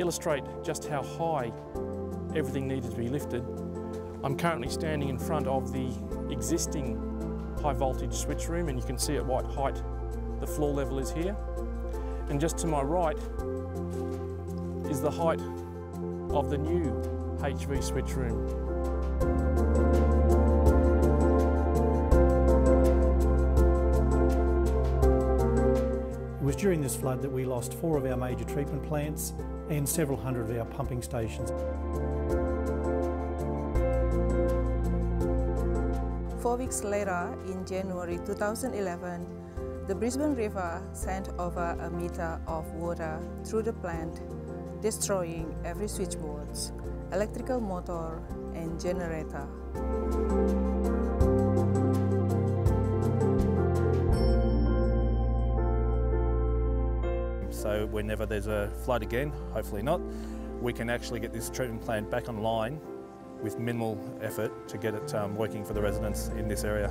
illustrate just how high everything needed to be lifted, I'm currently standing in front of the existing high voltage switch room and you can see at what height the floor level is here. And just to my right is the height of the new HV switch room. It was during this flood that we lost four of our major treatment plants and several hundred of our pumping stations. Four weeks later, in January 2011, the Brisbane River sent over a meter of water through the plant, destroying every switchboard, electrical motor and generator. So whenever there's a flood again, hopefully not, we can actually get this treatment plant back online with minimal effort to get it um, working for the residents in this area.